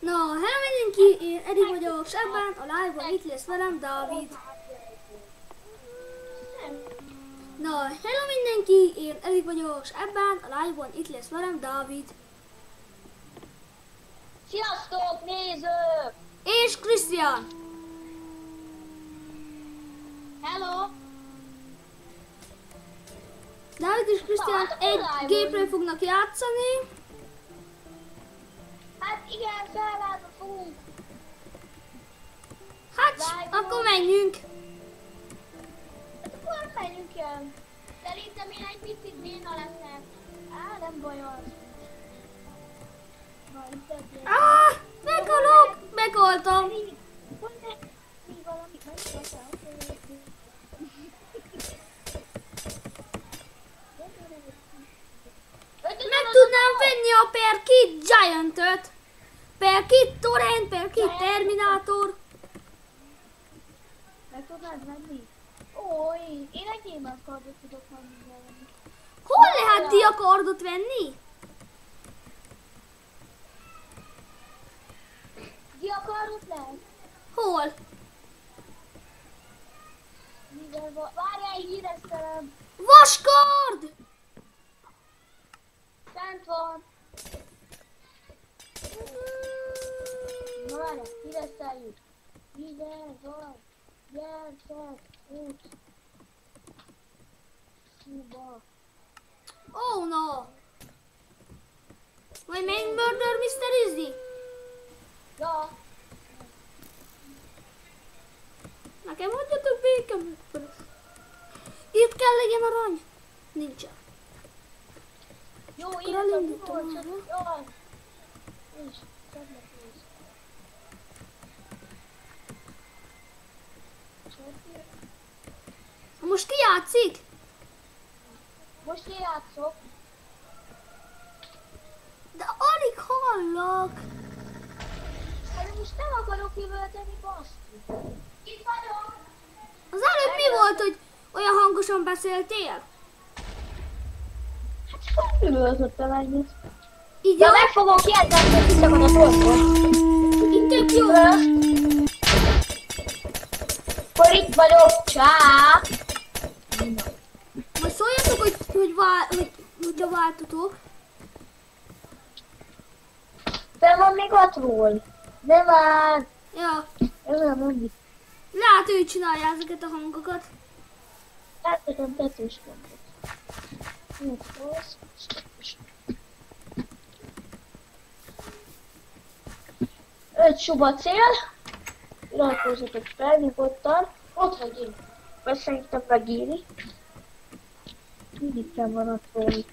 Na, hello mindenki, én Edi vagyok, ebben a live-ban itt lesz velem Dávid. Na, hello mindenki, én Erik vagyok, és ebben a live-ban itt lesz velem Dávid. Sziasztok, nézők! És Krisztián. Hello! Dávid és Krisztián hát egy gépről fognak játszani. Hát igen, felváltva fogunk. Hát, Live-on. akkor menjünk. Hát akkor menjünk el. Szerintem én egy picit béna leszek. Á, nem baj az. Ah, meghalok, meghaltam. Valami? Meghaltál? Meg tudnám venni a per kit Giant-öt. Per kit Torrent, per kit Terminator. Meg tudnád venni? Ój, én egy gématkardot tudok venni. Hol lehet diakardot venni? Diakardot lehet? Hol? Mivel va- Várjál, híreztelem. Vaskard! Fent van. Na várjál, hírezteljük. Ide van. Gyertek út. Szuba. Oh no! Vagy még Murder Mr. Izzy? Ja, Nekem hagyjatok békem. Itt kell legyen arany. Nincsen. Jó, Akkor elindítom arra. És, Most ki játszik? Most én játszok. De alig hallak. Hát most nem akarok üvölteni, baszki. Itt vagyok. Az előbb mi volt, hogy olyan hangosan beszéltél? Hát üvöltöttem egyet. Így Ja, meg fogok játszani, hogy kiszakad a torkon. Itt tök jó. Akkor itt vagyok, csá. Majd szóljatok, hogy, hogy, vál, hogy, hogy a váltatok. Fel van még ott ról. De már. Ja, Ez nem lehet ő csinálja ezeket a hangokat. Láthatom tetős gombot. Öt suba cél. Iratkozzatok fel nyugodtan. Ott én. Vagy szerintem megírni. Mindig van ott valami.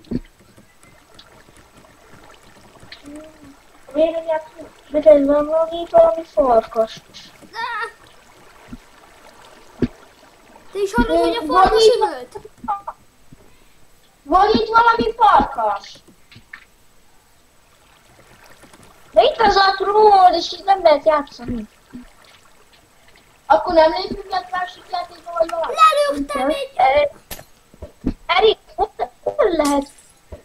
Vélemények, ez van valami, valami farkas. Te is hallod, hogy a farkas üvölt? Van itt valami farkas? De itt az a troll, és itt nem lehet játszani. Akkor nem lépünk át másik játékba, vagy valami? Lelőttem egy... Erik, ott, hol lehet?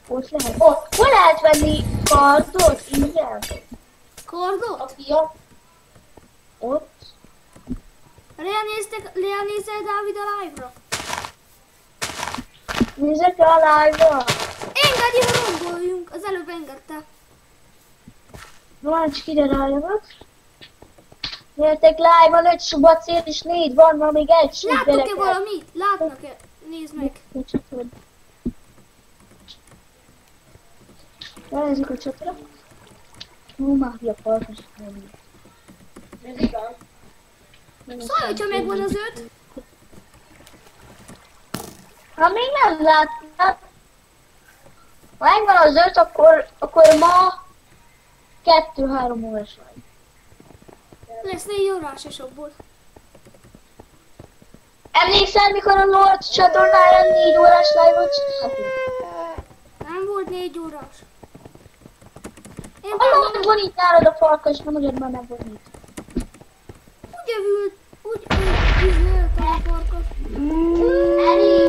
Ott lehet. Ott, hol lehet venni kardot? Igen. A Kardot? fia. Ott. Lenéztek, lenézel Dávid a live-ra? Nézzek a live-ra. Engedj, ha romboljunk. Az előbb engedte. Van, csak ide rájövök. Gyertek live-ban öt suba cél, és négy van, van még egy sub gyerekek. valamit? Látnak-e? Nézd meg. Hogy. Ránézzük a csatra. Hú, már a farkas. Ez igaz. Szólj, hogyha megvan az öt. Ha még nem láttad, ha megvan az öt, akkor, akkor ma kettő-három órás vagy. Lesz négy órás és abból. Emlékszel, mikor a Lord csatornára négy órás live-ot csináltunk? Nem volt négy órás. Én A Lord van itt nálad a farkas, nem ugyan már meg van itt. úgy övült, úgy üzölt a farkas. Eri!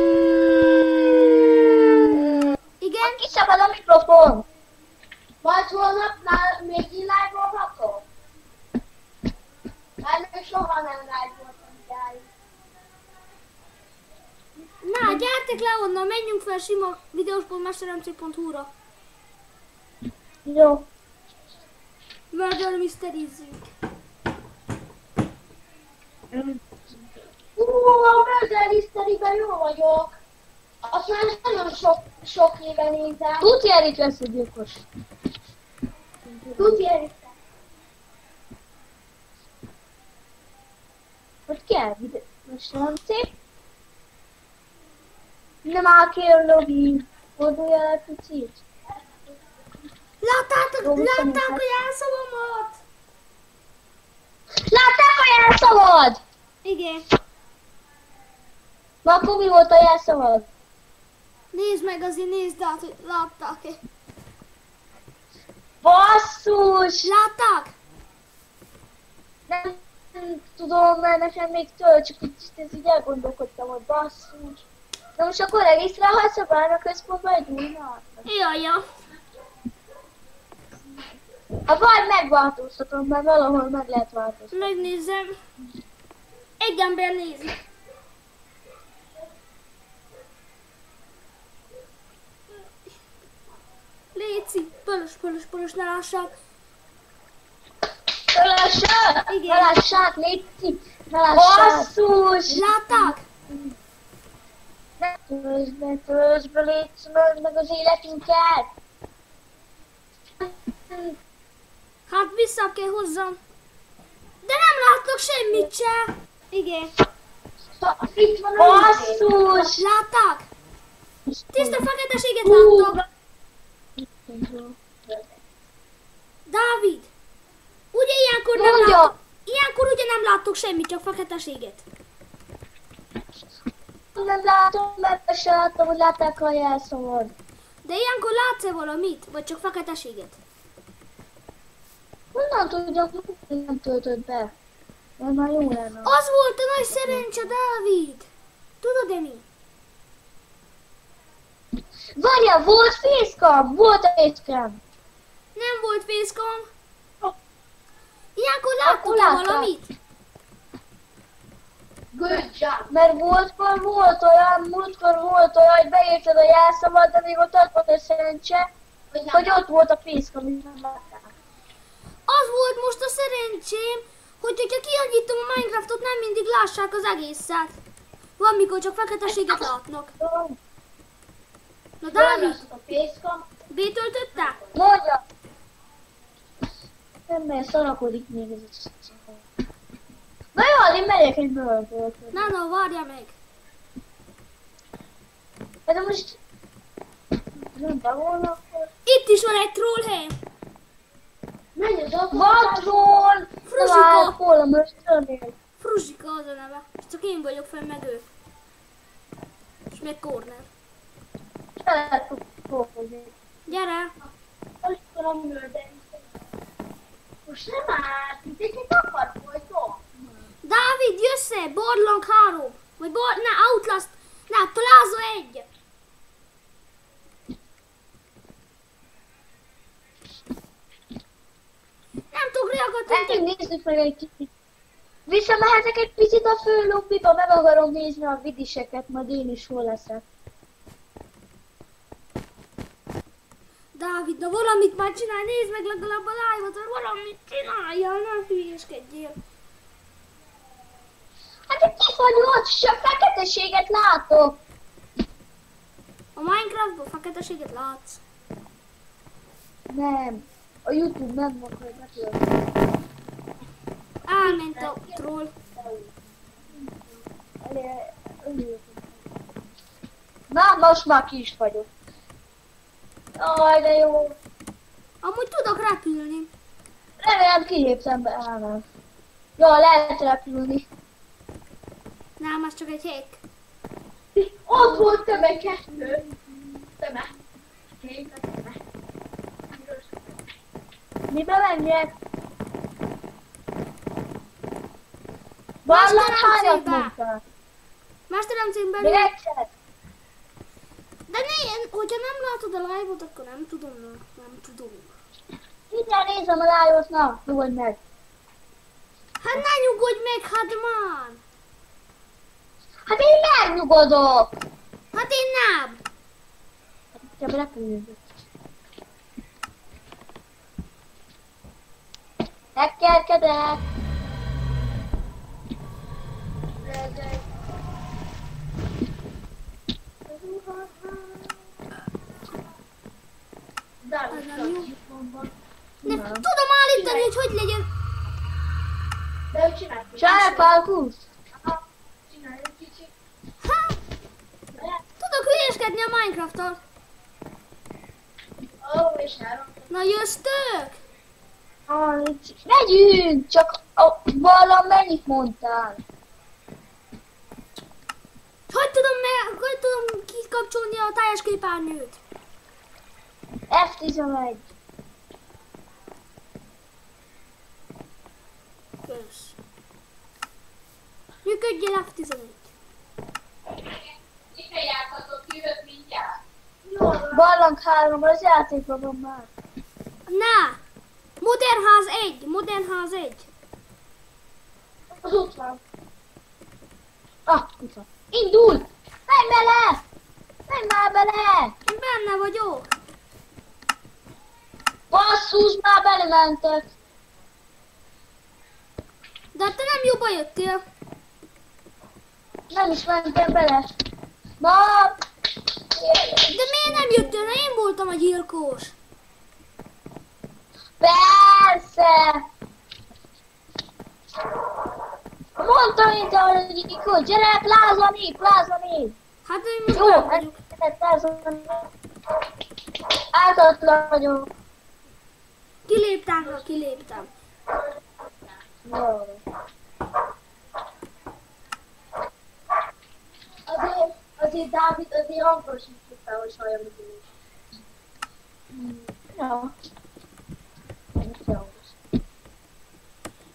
Igen? Kiszakad a mikrofon! Majd holnap már még live-olhatok? soha nem live voltam idáig. Na, gyertek le onnan, menjünk fel sima videós.mestermc.hu-ra. Jó. Murder Mystery-zzünk. Ú, a Murder Mystery-ben jó vagyok. Azt már nagyon sok, sok éve nézem. Tuti Erik lesz a gyilkos. Tuti Erik. Hogy kell? Most nem szép? Nem áll ki a lobby. Fordulj el egy picit. Láttátok, látták a jelszavamat? Látták a jelszavad? Igen. Na akkor mi volt a jelszavad? Nézd meg azért, nézd át, hogy látták-e. Basszus! Látták? Nem, nem tudom, mert nekem még tölt, csak itt ez így elgondolkodtam, hogy basszus. Na most akkor regisztrálhatsz a bárna központba egy új napra? Jaj, ja. Ha vagy megváltoztatom, mert valahol meg lehet változtatni. Megnézem. Egy ember nézi. Léci, pölös, pölös, pölös, ne lássák. Ne lássák! Igen. Ne lássák, Léci! Ne lássák! Basszus! Látták? Töltsd be, töltsd be, möld meg az életünket! Hát vissza kell hozzam. De nem látok semmit se. Igen. Itt van a Basszus! Látták? Tiszta feketeséget láttak. Dávid! Ugye ilyenkor nem Mondja. láttok, ilyenkor ugye nem láttok semmit, csak feketeséget. Nem látom, mert se láttam, hogy látták a jelszavad. De ilyenkor látsz-e valamit? Vagy csak feketeséget? Honnan tudjam, hogy nem töltött be? Ez már jó lenne. Az volt a nagy szerencse, Dávid! Tudod-e mi? Várjál, volt facecam? Volt facecam. Nem volt facecam. Ilyenkor láttam. valamit? Good job. Mert múltkor volt olyan, múltkor volt olyan, hogy beírtad a jelszavat, de még ott ott volt a szerencse, Hogy hogy ott volt a facecam, és nem. Az volt most a szerencsém, hogy hogyha kianyítom a Minecraftot, nem mindig lássák az egészet. Van, mikor csak feketeséget látnak. Na, Dávid, betöltötte? Mondja! Nem, mert szarakodik még ez a én megyek egy bőrtöltőt. Na, na, várja meg. De most... Nem akkor... Itt is van egy trollhely. Menj az autó. Van troll! Fruzsika. Talál, hol a möstörnél? Fruzsika az a neve. És csak én vagyok fenn, meg ő. És még Corner. Gyere! Most murder. Most nem áll. Mit akar folyton? Dávid, jössz-e? Borlang 3. Vagy bor... Ne, Outlast. Ne, Plaza 1. Nem tudok reagálni. Menjünk, nézzük meg egy kicsit. Visszamehetek egy picit a fő lobbiba, meg akarom nézni a vidiseket, majd én is hol leszek. Dávid, na valamit már csinálj, nézd meg legalább a live-ot, valamit csináljál, ne hülyeskedjél. Hát itt ki vagy ott, csak feketeséget látok. A Minecraftban feketeséget látsz. Nem, a Youtube nem akar betölteni. Elment a troll. Na, most már ki is vagyok. Jaj, de jó. Amúgy tudok repülni. Remélem kiléptem be, nem. Ja, lehet repülni. Nem, az csak egy hack. Ott volt töme kettő. Töme. A töme. Mibe menjek? Mesterem hányat mondtál? Még egyszer? De né, hogyha nem látod a live-ot, akkor nem tudom, nem tudom. Mindjárt nézem a live-ot, na, nyugodj meg. Hát ne nyugodj meg, hát már! Hát én megnyugodok! Hát én nem! Te repülőzök. Megkerkedek! Az nem tudom állítani, hogy hogy legyen. Csinálj parkour! Aha, csinálj egy kicsit. Ha, tudok hülyeskedni a Minecraft-tal. Ó, és elrontott. Na jöttök? Ah, Megyünk! Csak a valami mennyit mondtál? Hogy tudom, meg, hogy tudom kikapcsolni a teljes képernyőt? F11. Kösz. Működjél F11. Játszhatok, jövök mindjárt. Barlang 3 az játékban van már. Na! Modern ház 1, modern ház 1. Az ott van. Ah, itt van. Indul! Menj bele! Menj már bele! Én benne vagyok. Basszus, már belementek. De te nem jobban jöttél. Nem is mentem bele. Na! De miért nem jöttél? Én voltam a gyilkos. Persze! Mondtam én te, hogy gyilkos. Gyere, plázani, plázani! Hát én most Jó, nem vagyok. plázani. Ártatlan vagyok. Kiléptem, kiléptem. Jó. Azért, azért Dávid azért hangosította, hogy hallja, mit ő. Ja.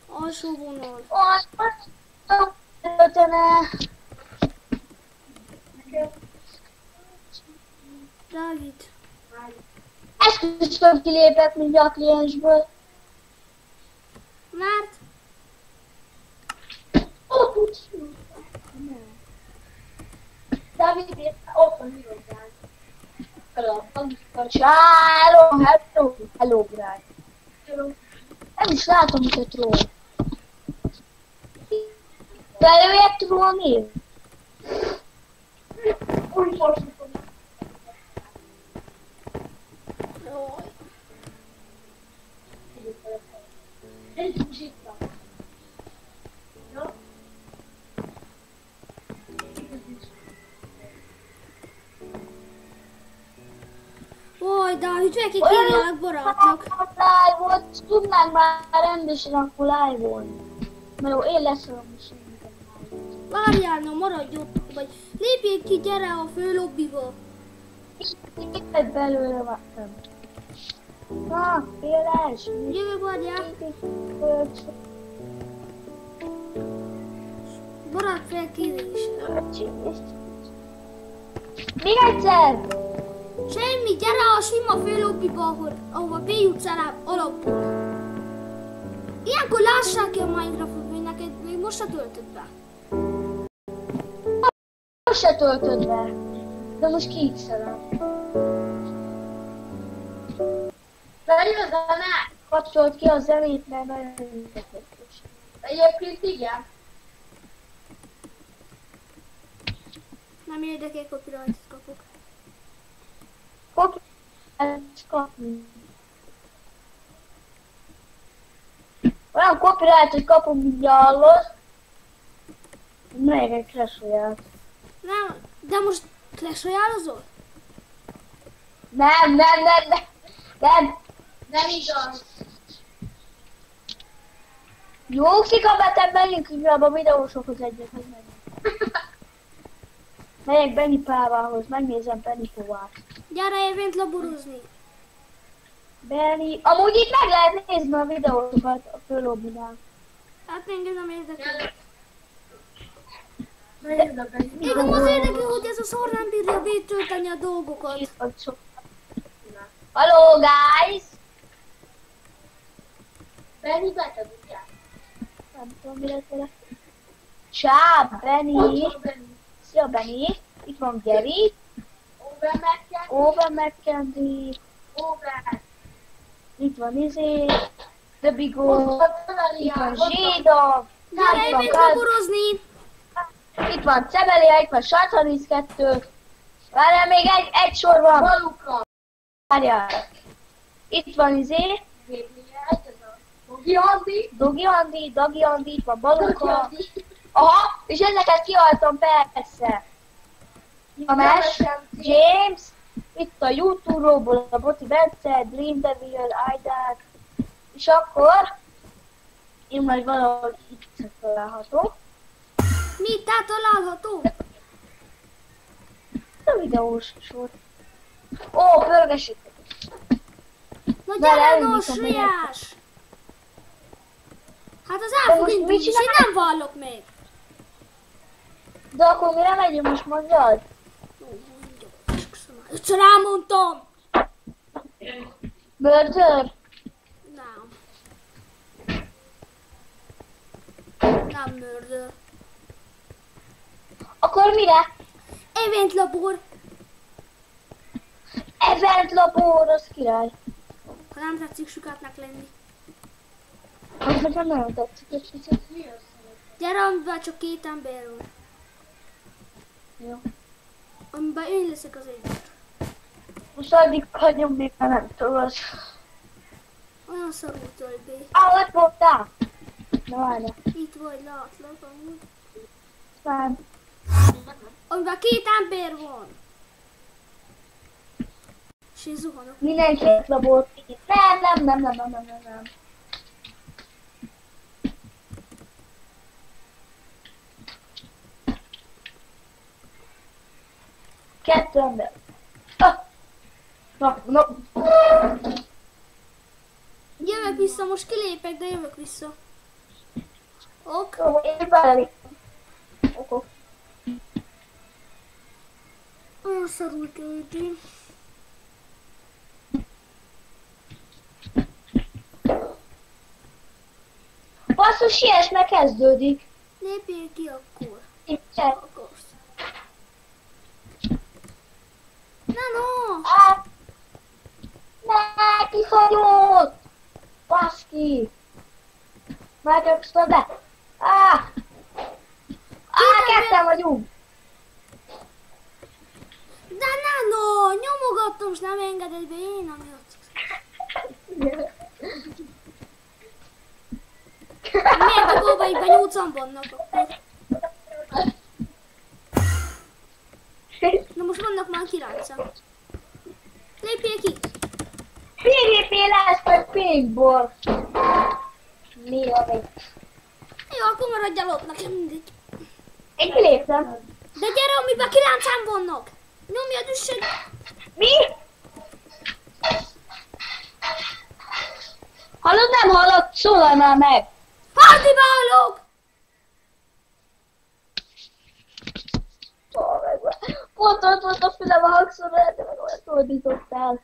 Alsó vonal. Oj, most ötene. Dávid. Esküszöm kilépek mindjárt a kliensből. Mert? Ó, tudsz. Dávid, épp ott van írogán. Csáló, hello, hello, grány. Nem is látom, hogy a troll. Belőjek troll név? Úgy fordítom. Jaj. Egy kicsit barátnak. live volt, tudnánk már rendesen akkor live-olni. Mert jó, én leszom is. Várjál, na maradj ott, vagy lépjél ki, gyere a fő lobbiba. Itt belőle vettem. Na, éles, Jövök, várjál. Barát felkérés. Még egyszer! Semmi, gyere a sima fő lobbiba, ahol, ahova B utcára alapul. Ilyenkor lássák ki a Minecraftot, hogy neked még most se töltött be. Most se töltöd be. De most kiixelem. Várj a zenát! Kapcsolt ki a zenét, mert nagyon érdekes. Egyébként igen. Nem érdekel, copyright kapok. Kop... ezt kapni. Olyan copyright, hogy kapom mindjárt hallod. Melyek Clash Royale. Nem, de most Clash Royale-ozol? Nem, nem, nem, nem. Nem. Nem igaz. Jó, kikabetem, menjünk inkább a videósokhoz egyet, hogy menjünk. Megyek Benny Pávához, megnézem Benny Kovát. Gyere évent laborozni. Benny... Amúgy itt meg lehet nézni a videósokat a főlobbinál. Hát engem nem érdekel. Engem az érdekel, hogy ez a szar nem bírja vétölteni a dolgokat. Hello guys! Benny beteg, ugye? Nem tudom, mi lett vele. Csá, Benny. Szia, Benny. Itt van Geri. Over McKenzie. Itt van Izé. The Big O. Itt van Zséda. Gyere, Kád- koborozni! Itt van Cebelia, itt van Sartanisz 2. Várjál, még egy, egy sor van. Várjál. Itt van Izé. Dogi Andi, Dagi Andi, itt van Baluka. Aha, és ezeket kihaltam persze. James, James, itt a YouTube-ról a Boti Bence, Dream Devil, Aidák, és akkor én majd valahol itt található. Mi tehát található? A videós sor. Ó, pörgesít. Na Várj, gyere, elindítom nos, még Riás! Hát az De el fog most indulni, mit és én nem vallok még. De akkor mire megyünk most mondjad? Ötször elmondtam! Börtör? Nem. Nem mördő. Akkor mire? Event labor. Event labor, az király. Ha nem tetszik sükátnak lenni. Az nekem nagyon tetszik egy picit. Gyere, amiben csak két ember van. Jó. Amiben én leszek az egy. Most addig hagyom még, mert nem tudod. Olyan szarú tölbé. Ah, ott voltál? Na várjál. Itt vagy, látlak amúgy. Aztán Amiben két ember van. És én zuhanok. mindenki egy labor. Nem, nem, nem, nem, nem, nem, nem, nem. Kettő ember. Ah. Na, na. Jövök vissza, most kilépek, de jövök vissza. Ok. Jó, én beleléptem. Okok. Olyan szarul tölti. Basszus, mert kezdődik. Lépjél ki akkor. Itt se. Akarsz. Na no! Á! Kifagyott! Baszki! Már csak be. Á! Á, ketten vagyunk! De na no! Nyomogattam, és nem engedett be, én nem jöttem. Miért a góbaikban nyolcan vannak akkor? Na most vannak már kiráncok. Lépjél ki! PvP lesz, vagy paintball. Mi a még? Jó, akkor maradjál ott, nekem mindegy. Én kiléptem. De gyere, amiben kiráncán vannak! Nyomjad üssed! Mi? Hallod, nem hallod? Szólal már meg! Hardibálok! Pont ott volt a fülem a hangszóra, de meg olyan fordítottál.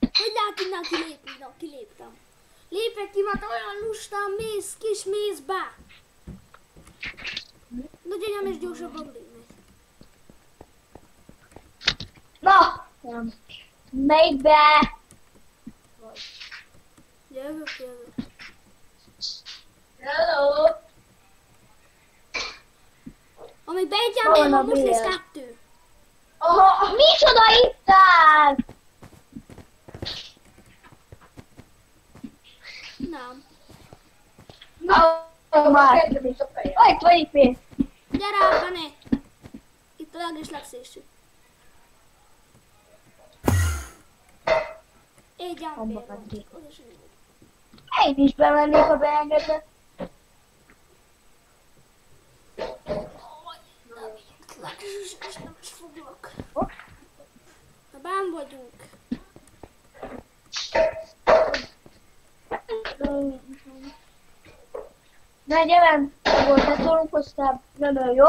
Hogy lehet innen kilépni? Na, kiléptem. Lépek ki, mert olyan lustán mész, kis mész be. De gyönyörűs gyorsabban lépnek. Na! Nem. Melyik be? Jövök, jövök. Hello! Amiben egy Hol ember a van, most lesz kettő. Aha, micsoda ittál? Nem. Na, már. Vagy, vagy pénz. Gyere, Bene! Itt a legis legszélső. Egy jövök. Én is bemennék, ha beengedne. egy event volt letolunk, aztán nagyon jó.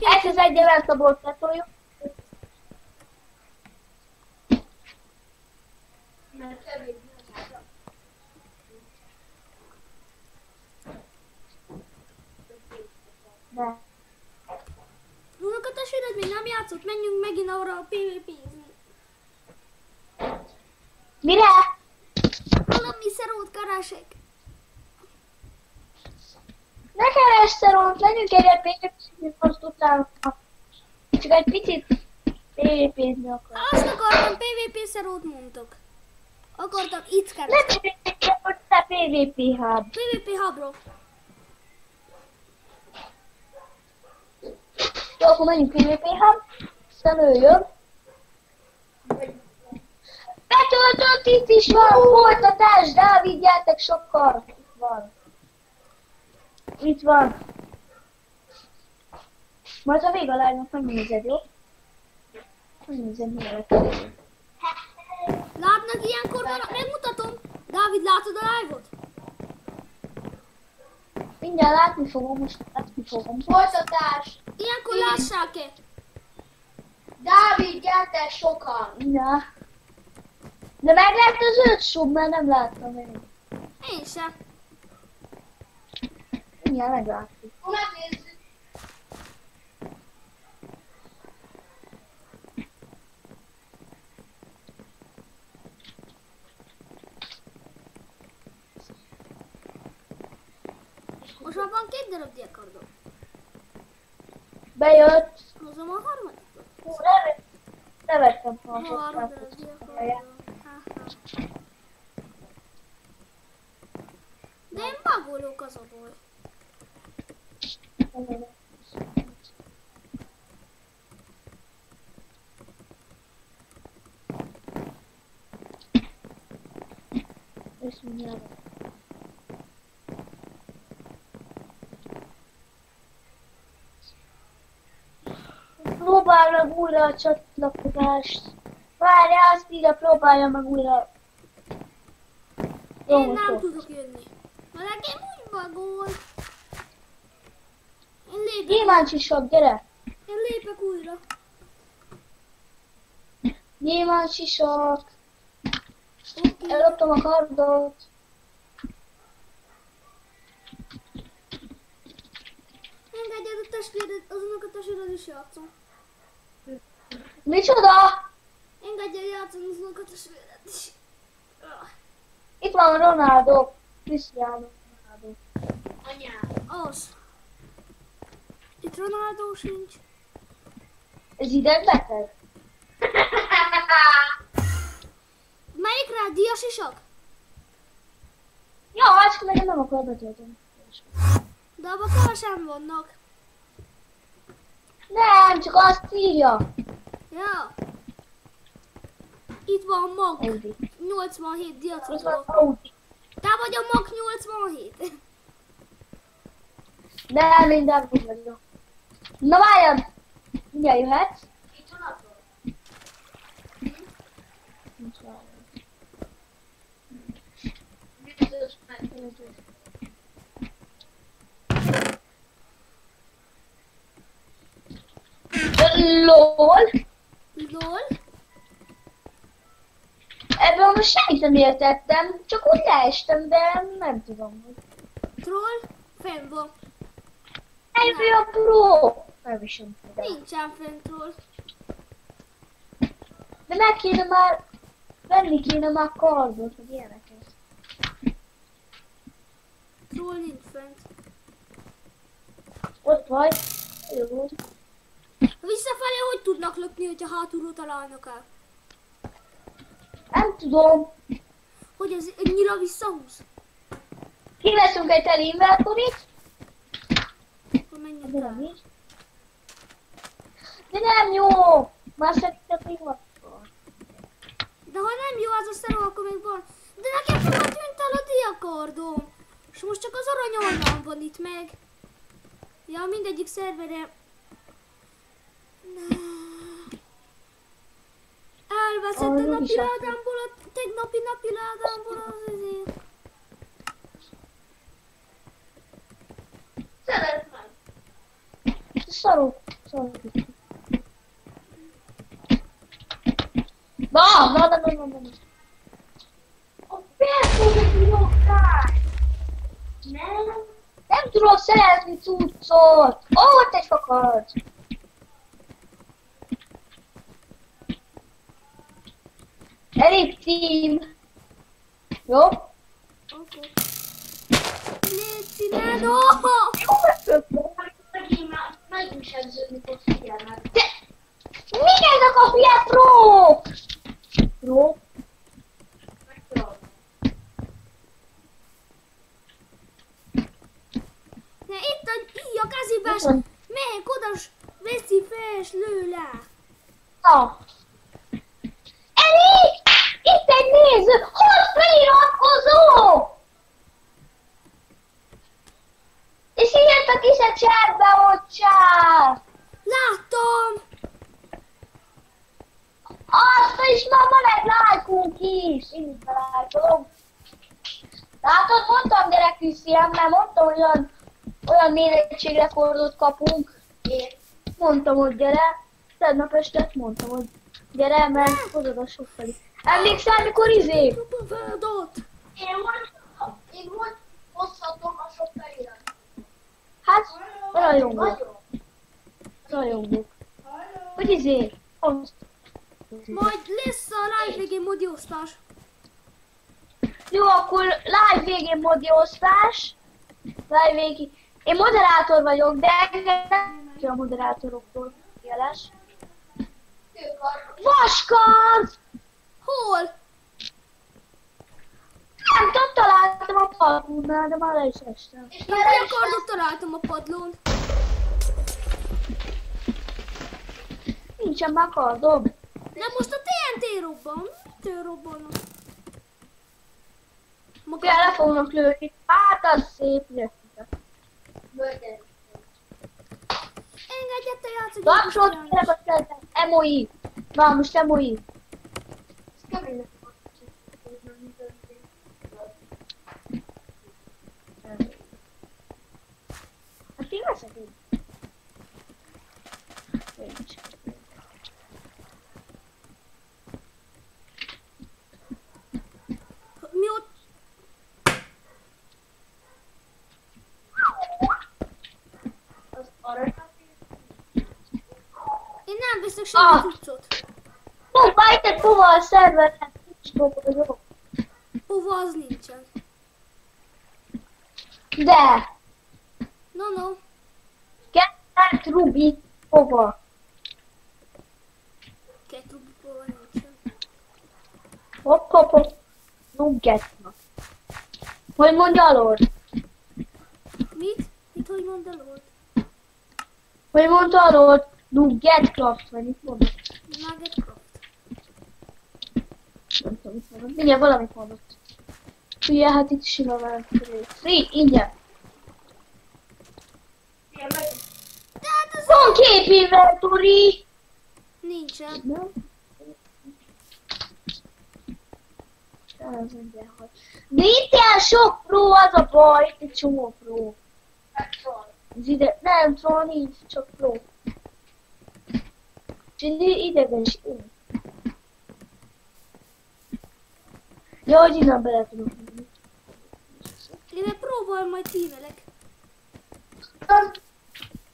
Ez az egy event volt letoljuk. De. Unoka testvéred még nem játszott, menjünk megint arra a PvP-zni. Mire? Valami szerót karásek. Ne keresd szeront, menjünk egyet PvP-zni, azt utána. Csak egy picit PvP-zni akar. Azt akartam, PvP szerót mondtok. Akartam itt Ne keresni. PvP, hogy te PvP hub. PvP hubról. Jó, akkor menjünk PvP hub. Aztán ő jön. Betöltött itt is van, folytatás, Dávid, gyertek sokkal. Itt van. Itt van. Majd a vég a lánynak megnézed, jó? Megnézed, milyen Látnak ilyenkor van, megmutatom. Dávid, látod a live-ot? Mindjárt látni fogom, most látni fogom. Folytatás. Ilyenkor lássák-e? Dávid, gyertek sokan. Na. De meg lett az öt sub, mert nem láttam én. Én sem. Akkor megnézzük. Most már van két darab diakardom. Bejött. Hozom a harmadikot. Hú, nem, nem vettem A fel harmadik sokat. diakardom. Haha. De én bagolok az a baj. És mindjárt. Próbálj meg újra a csatlakozást. Várjál, azt írja, próbálja meg újra. Jó, Én most nem jó. tudok jönni. Nekem úgy bagol. Lépek, Gyémáncsi sok, gyere! én lépek újra. Gyémáncsi sok. Oké. Elloptam a kardot. Engedjed a testvéred, azonok a testvéred is játszom. Micsoda? Engedjed játszani azonok a testvéred is. Itt van Ronaldo. Cristiano Ronaldo. Anyám. Az. Itt Ronaldo sincs. Ez idegbeteg? Melyik rá? Dias isak? Ja, csak nekem nem akar betölteni. De abban kevesen vannak. Nem, csak azt írja. Ja. Itt van mag. Audi. 87 Itt van diacozó. Audi. Te vagy a mag 87. Nem, minden úgy vagyok. Na várjad! Mindjárt jöhetsz. Itt van attól. Nincs várjad. Biztos meg. LOL! LOL. Ebből most semmit nem értettem, csak úgy leestem, de nem tudom, hogy... Troll. Fenn van. Ebből a sem tudom. Nincsen fenn troll. De meg kéne már... Venni kéne már kardot, hogy ilyeneket. Troll nincs fent. Ott vagy. Jó. Visszafelé hogy tudnak lökni, hogyha hátulról találnak el? Nem tudom. Hogy ez annyira visszahúz? Kiveszünk egy teli inventorit. Menjünk De el. De nem jó! Szerintem még van. De ha nem jó az a szeró, akkor még van. De nekem hova tűnt el a diakardom? És most csak az aranyalmam van itt meg. Ja, mindegyik szervere. Elveszett a Arra napi is akkor. ládámból, a tegnapi napi ládámból szarok. Szarok. Na, na, na, na, na, na. A percet! Nem? Nem tudok szerezni cuccot! Ó, ott egy fakad! Elég cím! Jó? Oké. Okay. Légy! Jó, nagyon sebződni fog figyelmet. Te... Mik ezek a hülye prók? Pró? Ne, itt a így a kezében, s melyik oda s veszi fel, és lő le. Na. Erik! Itt egy néző! Hol feliratkozó? És írtak is a chatbe, hogy csár! Láttam! Azt is már van egy lájkunk is! Én is belájkolom. Látod, mondtam gyerek Krisztián, mert mondtam, hogy olyan, olyan nézettségrekordot kapunk. Én mondtam, hogy gyere. Tegnap este mondtam, hogy gyere, mert hozod a sok felé. Emlékszel, mikor izé? Én most, én most hozhatom a sok felirat. Hát, rajongok, rajongok. Hogy izé? Majd lesz a live végén modiosztás. Jó, akkor live végén modiosztás. Live végén. Én moderátor vagyok, de engem a moderátoroktól jeles. Vaskard! Hol? Nem tudom, találtam a padlónál, de már le is estem. És már egy kardot találtam a padlón. Nincsen már kardom. De most a TNT robban. Mitől robbannak? Maga... Le fognak lőni. Hát, az szép lett. Bölcsön. Engedj te játszani. Kapcsolt kérek a kezdet. Emoi. Na, most emoi. Ez kemény. Hát én leszek én. Nincs. Mi ott? Az arra. Veszek semmi Ah. cuccot. Hú, bajtett hova a szerveren. Nincs jó. Hova az nincsen. De. No, no. Get Ruby hova? Két rubikóval nincsen. Hopp, hopp, hopp. Nuggetnak. Hogy mondja a Lord? Mit? Mit, hogy mondd el volt? Hogy mondta a Lord? Nuggetcraft, vagy mit mondott? Nugget Craft. Nem tudom, mit mondott. Mindjárt valamit mondott. Ugye, hát itt sima van. Free, ingyen. Hát ez Van kép inventory! nincsen. Nem? Ez mindenhol. De itt ilyen sok pro az a baj, itt egy csomó pro. Megszól. Az ide, nem, troll nincs, csak pro. Én. Jó, hogy innen bele tudok menni. Én próbál majd tívelek.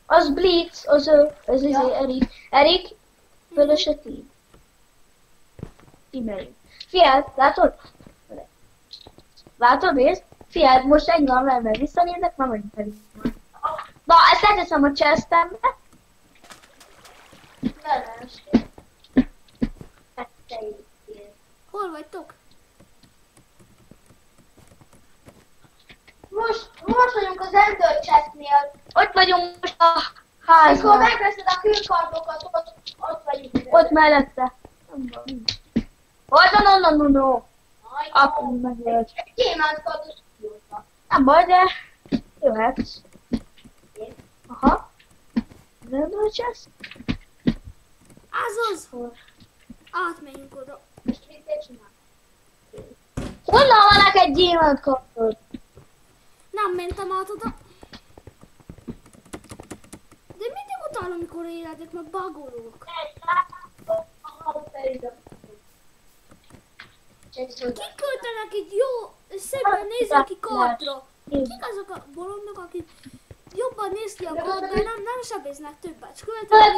Az Blitz, az ez izé, Ja. Erik. Erik, fölös a team. Teameljük. Fiat, látod? Látod, nézd? Fiat, most egy van lenne, visszanézek, már megint pedig. Na, ezt leteszem a chestembe. Velens. Hol vagytok? Most, most vagyunk az Ender Chestnél. Ott vagyunk most a házban. megveszed a külkardokat, ott, ott vagyunk. Ott mellette. Hol van, no, no, no, no. Aj, Akkor megölt. Egy gyémánt kardos kiúzva. Nem baj, de jöhetsz. Aha. Nem a chest? Az az! Hol? Átmegyünk oda. Most mit te csinál? Honnan van neked gyémánt kaptod? Nem mentem át oda. De mindig utálom, amikor életek, mert bagolok. Kik költenek egy jó, szépen néznek ki kartra? Kik azok a bolondok, akik jobban néz ki a kart, de nem, nem sebeznek többet. S költenek,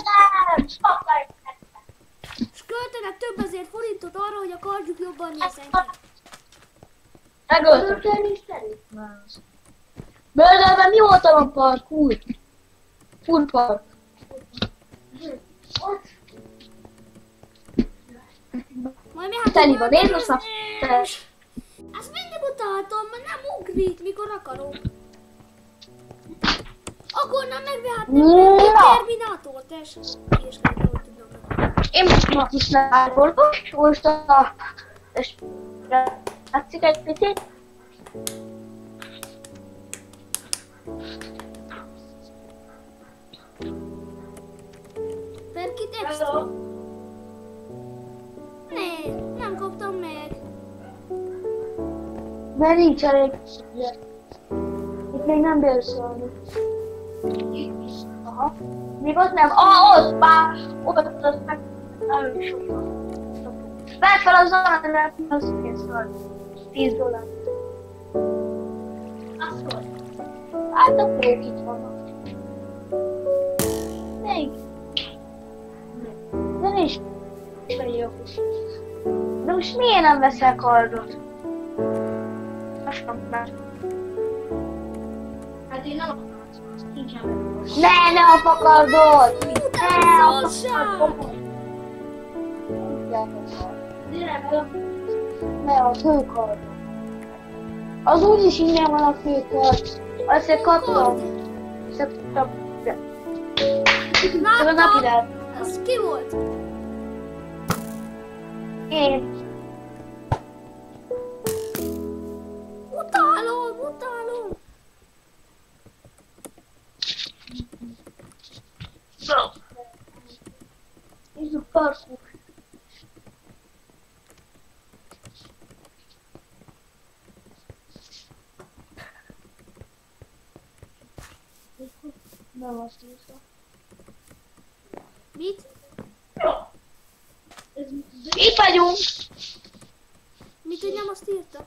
és költenek több ezer forintot arra, hogy a kardjuk jobban nézzen ki. Megöltem. Bőrdelben mi volt a parkour? Full park. Majd mi hát Teliba, nézd most már. Ezt mindig utáltam, mert nem ugrik, mikor akarok. Akkor nem megvehetném a Terminátort, és meg. Én most ma is lájbolok, most a... És látszik egy picit? Perkit extra. Ne, nem kaptam meg. Mert nincs elég. Itt még nem bérszolni. Aha. Még ott nem. Ah, ott már. Ott az meg nagyon sok. Vedd fel az aranyát, az kész van. 10 dollár. Akkor. Hát akkor ők itt vannak. Még. De nincs. Jó. De most miért nem veszel kardot? Most nem már. Hát én nem. Ne, ne a fakardot! Ne a fakardot! Ne a főkardot. Az úgyis ingyen van a főkard. Azt én kaptam. Én kaptam. Csak a napi Láttam! Ez ki volt? Én. Utálom, utálom! Nézzük parkour. Nézem. Mit? Itt vagyunk! Mit, hogy nem azt írta?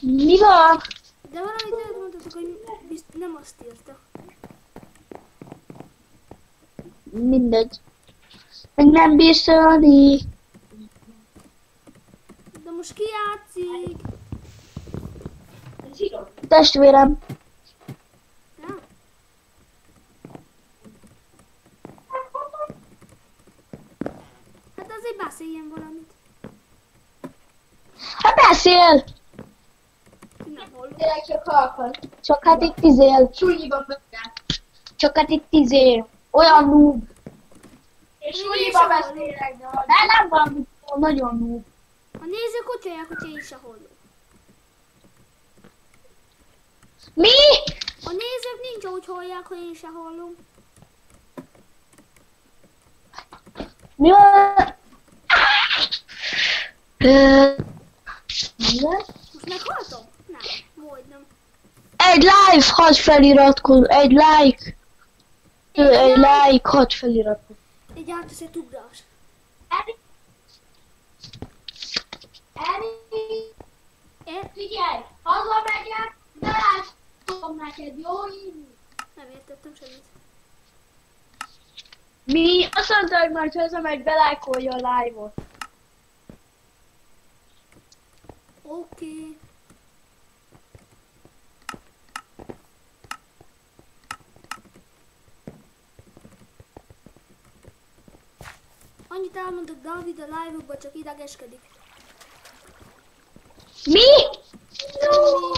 Mi van? De valamit elmondhatok, hogy nem azt írta. Mindegy. Meg nem bírsz. De most ki játszik? Testvérem. Ja? Hát azért beszéljen valamit. Hát beszél! Nem hallom. Tényleg csak halkan. Csak hát itt izél. Súlyiba földel. Csak hát itt izél. Olyan noob. És súlyiba beszélek, de nem valami nagyon noob. A nézők úgy hallják, hogy én se hallom. Mi? A nézők nincs úgy hallják, hogy én se hallom. Mi van? Most meghaltam? Egy like, hadd feliratkozz. Egy like. Ö, Egy like, hadd feliratkozz. Egy áteszett ugrás. Eri? Eri? E? Figyelj, hazamegyek, de látom neked, jó írni. Nem értettem semmit. Mi? Azt mondta, hogy majd hazamegy, belájkolja a live-ot. Oké. Okay. Annyit elmondok, David a live csak idegeskedik. Mi? Semmi.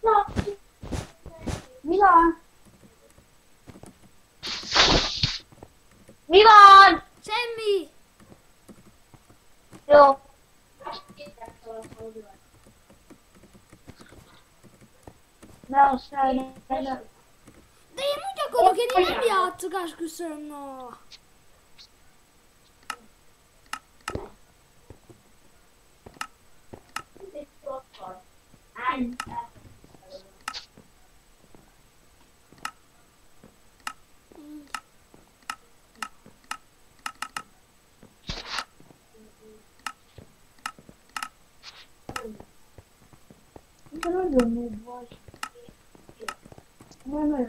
Na. Mi van? Mi van? Semmi! Jó. Ne, azt ne, ne. De én úgy akarok, én így nem játszok, esküszöm, no. Így. De nagyon noob vagy. Nem vagy.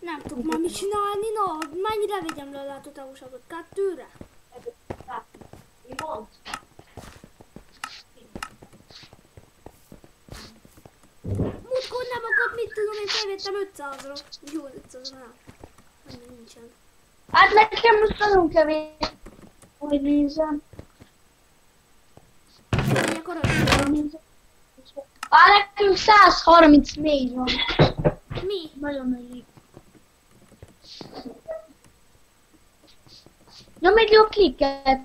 Nem tudok már mit csinálni, no, mennyire vegyem le a látótávolságot? Kettőre? Mi mond? Múltkor nem akart, mit tudom, felvettem 500-ra. Jó, 500 nem. Annyi nincsen. Hát nekem most nagyon kevés. Hogy nézem. Nézem. Á, nekünk 134 van. Mi? Nagyon elég. Nyom egy jobb klikket.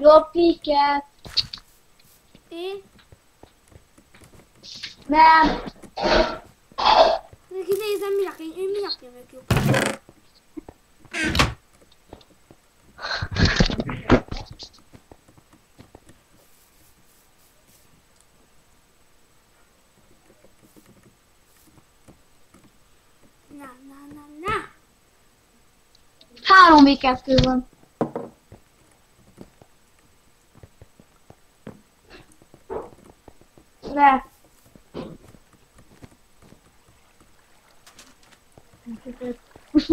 Jobb klikket. Én? Nem. Neki nézem, minek, én, én minek jövök jó. Na, na, na, na. Három V2 van. Ne.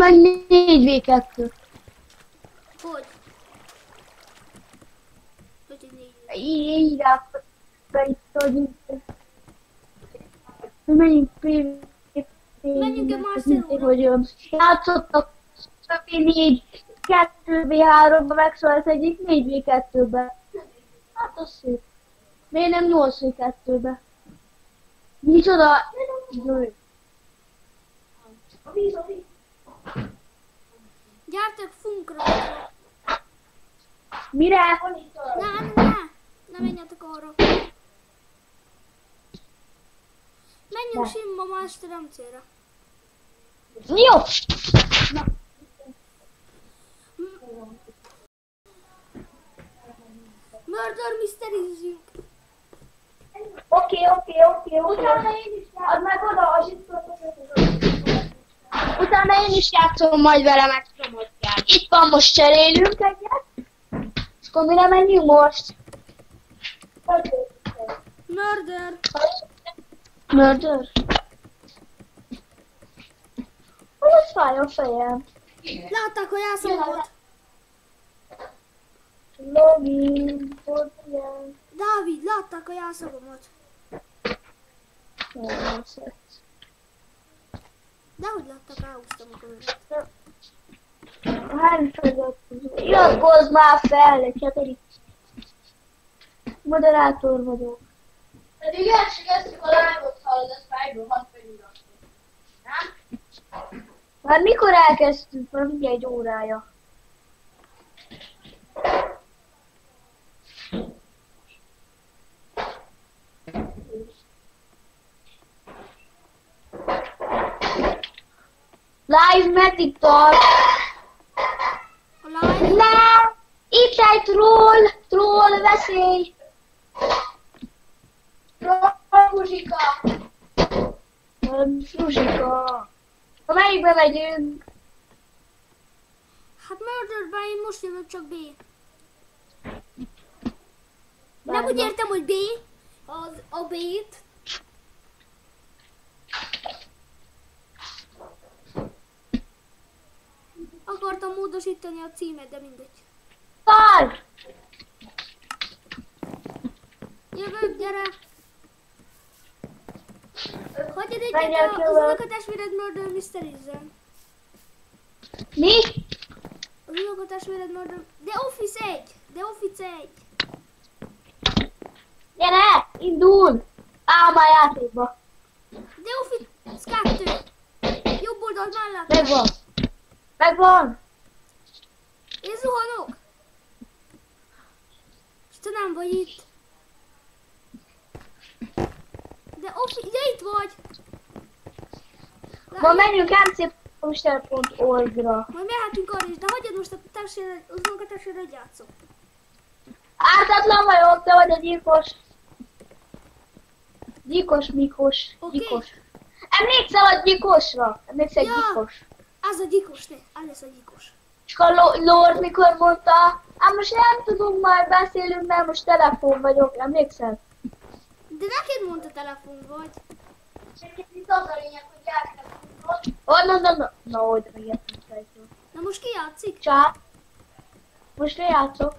Most már négy V2. Hogy? Hogy egy négy. Így, itt, hogy. Menjünk PvP. Menjünk a Marcelóra. Hogy játszottak többi négy, kettő V3-ba megszólalt egyik négy V2-be. Hát az szép. Miért nem 8 V2-be? Micsoda? Jaj. Gyertek funkra. Mire? Na, na, na. Ne menjetek arra. Menjünk simba Master MC-re. Jó! Murder Mystery-zünk. Oké, oké, oké, utána én is Add meg oda a Utána én is játszom majd vele meg promotját. Itt van, most cserélünk egyet. És akkor mire menjünk most? Murder. Murder? Hogy fáj a fejem? Látták? Login, portján. Dávid, látták a jászolomat? Dehogy látták, elhúztam a kamerát. Hány feliratkozó? Iratkozz már fel, egy hetedik. Moderátor vagyok. Pedig elségeztük a live-ot, hallod, ez fájból feliratkozó. Nem? Már mikor elkezdtünk? Már mindjárt egy órája. Live tart? A live? Nem! Itt egy troll! Troll veszély! Ruzsika! Nem, Fruzsika! Ha melyikbe megyünk? Hát Murderben én most jövök csak B. Nem úgy értem, hogy B, az a B-t. Akartam módosítani a címet, de mindegy. Szar! Jövök, gyere! Hagyjad a, ki az unokatestvéred Murder Mysteries-en. Mi? Az unokatestvéred Murder... De Office 1! De Office 1! Gyere! Indul! Már játékba! De Office 2! Jobb oldalt mellett! Megvan! Megvan! Én zuhanok! És te nem vagy itt. De Office... De itt vagy! Ma menjünk mcposter.org-ra. Majd mehetünk arra is, de hagyjad most a testvéred, az unokatestvéred játszok. Ártatlan vagyok, te vagy a gyilkos. Gyilkos Mikos. Oké. Gyilkos. Emlékszel a gyilkosra? Emlékszel Ja. gyilkos? Ez a gyilkos, ne, ez lesz a gyilkos. És a Lo- Lord mikor mondta, hát most nem tudunk majd beszélünk, mert most telefon vagyok, emlékszel? De neked mondta telefon vagy. Csak itt az a lényeg, hogy elkezdünk. Oh, na, na, na. Na, hogy fejtől. Na most ki játszik? Csá. Most én játszok.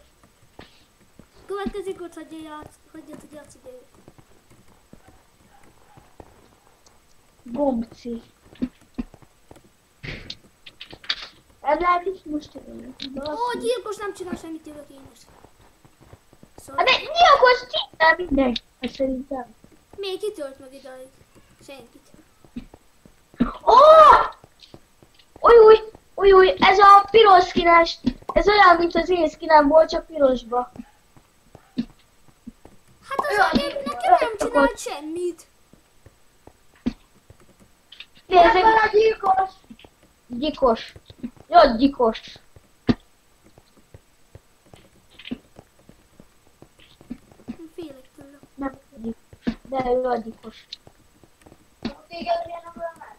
Következik ott, hogy játsz, hogy hogy játszik ő. Gombci. Ez lehet is most jön. Ó, gyilkos nem csinál semmit, jövök én is. Szóval, Hát de nyilván csinál mindenki, szerintem. még kitölt meg idáig? Senkit. Ó! Új, új, új, új, ez a piros színes, ez olyan, mint az én színem volt, csak pirosba. Hát az neki olyan nem csinált semmit. Nézzük, Ez a gyilkos. Gyikos. Jó, gyikos. Én Félek tőle. Nem de ő a meg.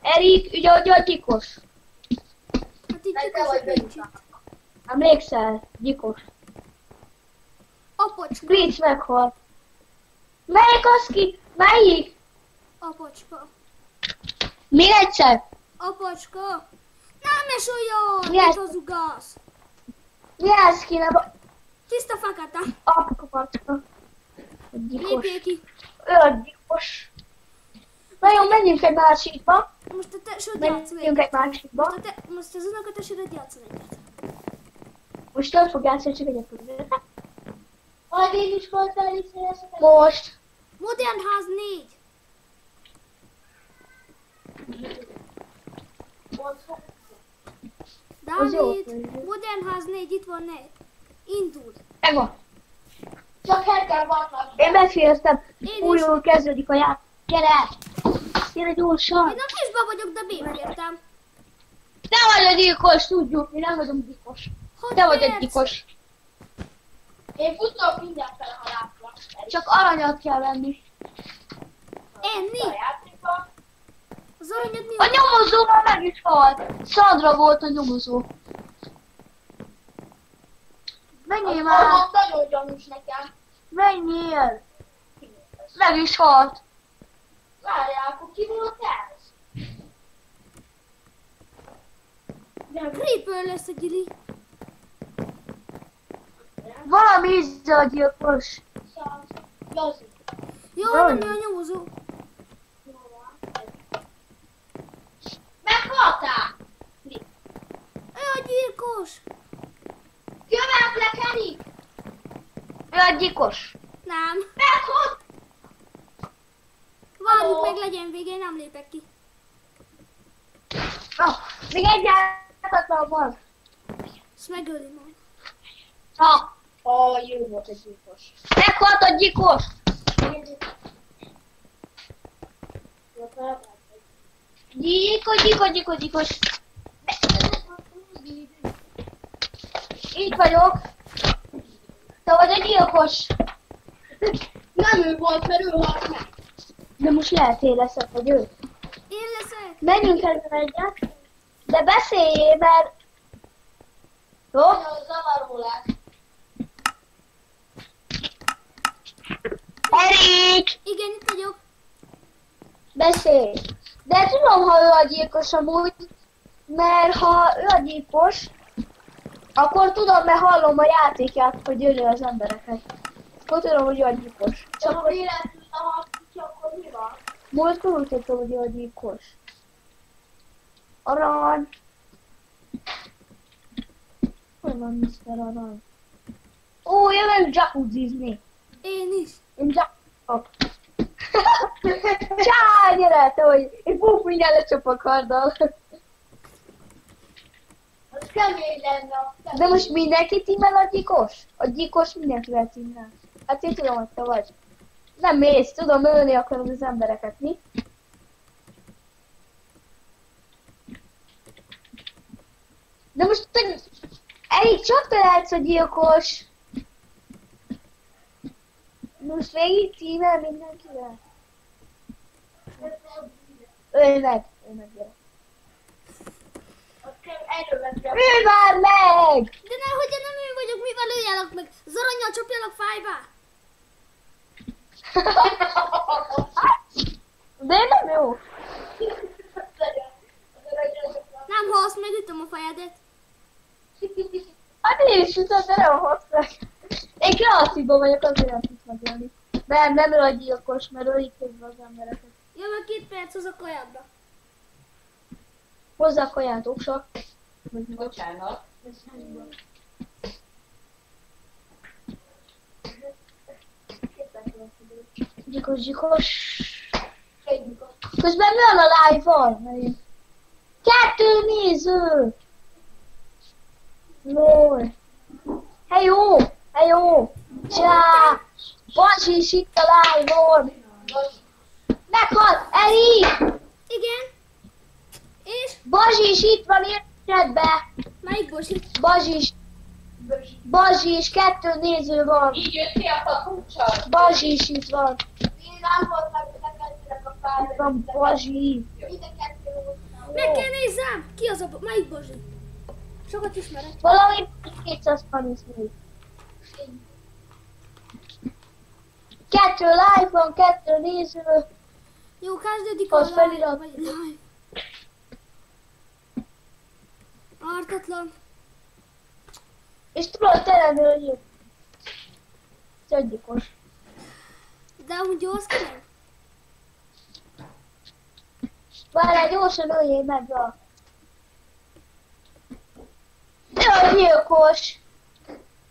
Erik, ugye, ugye a gyikos. Hát itt. Emlékszel? Gyikos. Apocska, Glitch meghal. Melyik az ki? Melyik? apocska, Még egyszer. apocska. Nem es olyan, Mi ez? mit hazugasz. Mi ez kéne? Tiszta fekete. Apkapacska. A gyikos. Lépjél ki. Gyikos. Na jó, menjünk egy másikba. Most a tesód játszol egyet. egy másikba. Most, a te, most az unokatesódat játszol egyet. Most nem fog játszani, csak egyet tudni. Majd én is voltál is szélesek. Most. Modern ház 4. Az jó. Dávid, Modern ház 4, itt van 4. Indul. Megvan. Csak heggel vannak. Én befejeztem. Én Új, is. új, kezdődik a játék. Gyere! Gyere gyorsan! Én a kisba vagyok, de befértem. Te vagy a gyilkos, tudjuk, mi nem vagyunk gyilkos. Hat Te vagy egy gyilkos. Én futok mindenfele, ha látlak. Csak aranyat kell venni. Enni? A játékban. Az aranyat mi A nyomozó már meg is halt. Szadra volt a nyomozó. Menjél már! Az nagyon gyanús nekem. Menjél! Meg is halt. Várjál, akkor ki volt ez? Creeper lesz a gili. Valami a gyilkos. Jó, nem a nyomozó. Meghaltál! Ő a gyilkos. Követlek, Erik! Ő a gyilkos. Nem. Meghalt! Várjuk meg legyen vége, én nem lépek ki. Ah, még egy játékatlan van. Ezt megöli majd. Ha, Ó, jó volt egy gyilkos. meghalt a gyilkos. Gyilkos, gyilkos, gyilkos, gyilkos. Itt vagyok. Te vagy a gyilkos. Nem ő volt, mert ő halt meg. De most lehet éleszek, vagy ő. Én leszek. Menjünk el egyet. De beszéljél, mert... Jó? Zavaró lett. Erik! Igen, itt vagyok. Beszélj! De tudom, ha ő a gyilkos amúgy, mert ha ő a gyilkos, akkor tudom, mert hallom a játékát, hogy ölő az embereket. Akkor tudom, hogy ő a gyilkos. Csak ha véletlenül a ki, akkor mi van? Múltkor úgy tudtam, hogy ő a gyilkos. Arany! Hol van Mr. Arany? Ó, jövök jacuzzizni. Én is. Én jackpot. Csá, gyere, te hogy én puf, mindjárt lecsap a karddal. Az kemény lenne. De most mindenki tímel a gyilkos? A gyilkos mindenkivel tímel. Hát én tudom, hogy te vagy. Nem mész, tudom, ölni akarod az embereket, mi? De most te... Elég csak te lehetsz a gyilkos. Most végig tímel mindenkivel. Ölj meg! Ölj meg, gyere. Már meg! De nehogy én nem én vagyok, mivel öljelek meg. Az aranyjal csapjalak fájba. De nem jó. Nem halsz, megütöm a fejedet. Hát én is tudom, de nem. Én kreatívban vagyok, azért nem tudsz megölni. Nem, nem ő a gyilkos, mert ölik közben az embereket. Jövök két perc az a kajadba. Hozzá a kaját, oksa. Bocsánat. Gyilkos, gyilkos. Közben mi van a live-on? Kettő néző! Lol. Hey jó! Jó! Csá! Bacsi is itt a live-on! Meghalt! Eri! Igen. És? Bazsi is itt van életbe! Melyik? Bazsi is. Bazsi is, kettő néző van. Így jöttél a papucsal? Bazsi is itt van. Én nem voltam, hogy kettőnek a Itt van Bazsi. Meg kell nézzem! Ki az a... Melyik bosi? Sokat ismerek. Valami 234. Kettő live van, kettő néző. Jó, kezdődik a felirat. vagy live. Ártatlan. És tudod tele hogy Szögyikos. De amúgy gyors kell? Várjál, gyorsan öljél meg a... Te a gyilkos!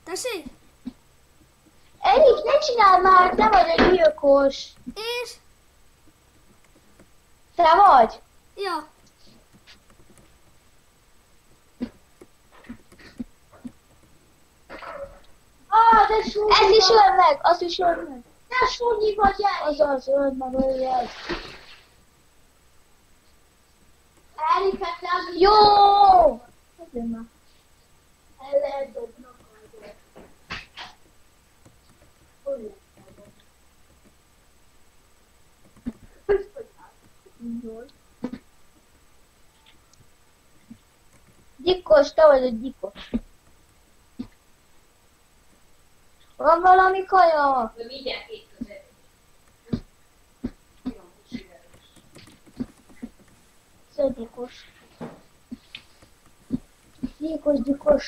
Tessék? Erik, ne csinálj már, te vagy a gyilkos! És? Te vagy? Ja. Ah, de súnyi Ez is öl meg, az is öl meg. Ne súnyi vagy el! Az az, öl meg, öljed. Eriket nem Jó! Azért már. el lehet dobnak majd. Gyilkos, te vagy a gyilkos. Van valami kaja? Mindjárt két közel. Szögyikos. Gyilkos, gyilkos.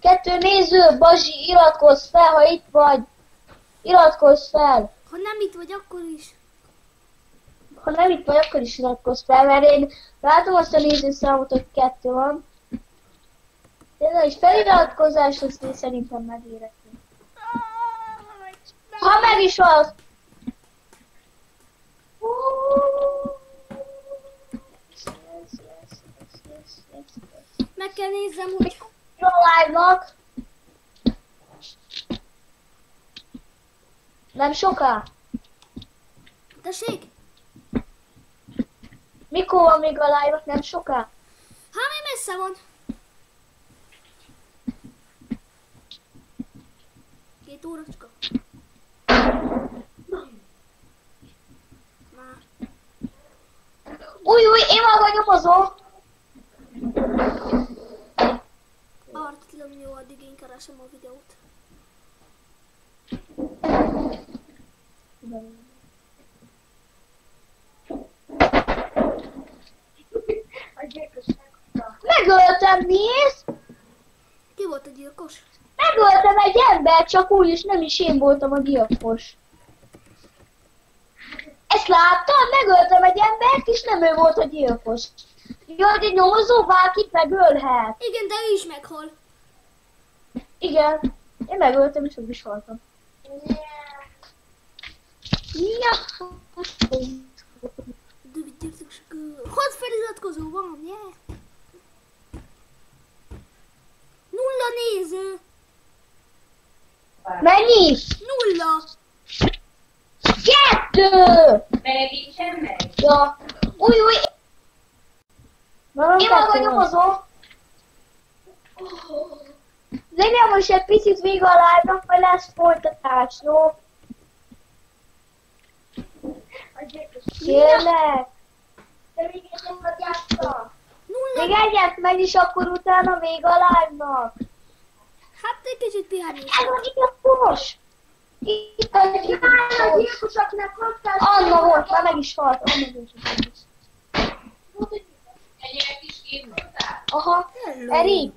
Kettő néző, Bazsi, iratkozz fel, ha itt vagy. Iratkozz fel. Ha nem itt vagy, akkor is. Ha nem itt vagy, akkor is iratkozz fel, mert én látom azt a nézőszámot, hogy kettő van. Tényleg, egy feliratkozás, azt én szerintem megérezni. Ha meg is az! Meg kell nézzem, hogy Jó live-nak! Nem soká? Tessék? Mikor van még a live Nem soká? Hát még messze van. Két óracska. Új, új, én már vagy nyomozó! Ártatlan jó, addig én keresem a videót. Megöltem, nézd! Ki volt a gyilkos? Megöltem egy embert, csak úgy, és nem is én voltam a gyilkos. Ezt láttad? Megöltem egy embert, és nem ő volt a gyilkos. Hogy egy nyomozó bárkit megölhet. Igen, de ő is meghal. Igen. Én megöltem, és úgy is haltam. Ja. De vigyértek se Hat feliratkozó van, yeah. Nulla néző. Mennyi? Nulla. Kettő! Nincsen meg. Ja. Új, új. Én meg a nyomozó. Legyen most egy picit vége a live-nak, mert lesz folytatás, jó? Kérlek. De még egy játszta. Nulla. Még egyet megy, és akkor utána vége a live-nak. Hát egy kicsit pihenés. Ez a gyilkos! Itt a gyilkosoknak kaptál. Anna volt, már meg is halt. Anna volt. Egyébként is kívültál. Aha. Eri.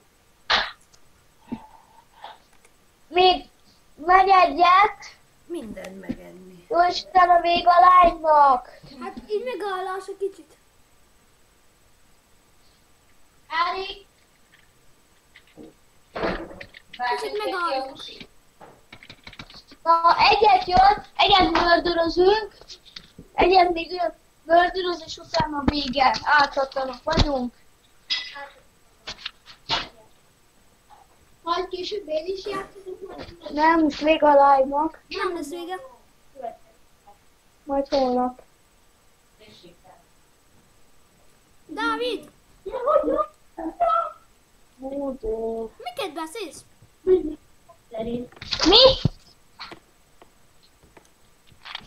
Még megy egyet. Mindent megenni. Jó Isten a vég a lánynak. Hát így megállás egy kicsit. Ári! Kicsit megállom. Na, egyet jön, egyet mördörözünk, egyet még jön mördöröz, és utána vége. Áthatalak vagyunk. Majd később én is játszom. Nem, most még a live-nak, Nem lesz vége. Majd holnap. Dávid, de... miket beszélsz? Mi?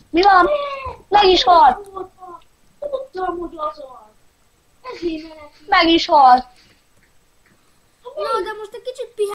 Mi van? Meg is halt. Tudtam, hogy az. Ezért. Meg is halt. Na, de most egy kicsit pihen.